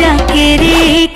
डाके रे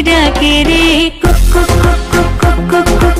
डाके रे। कुक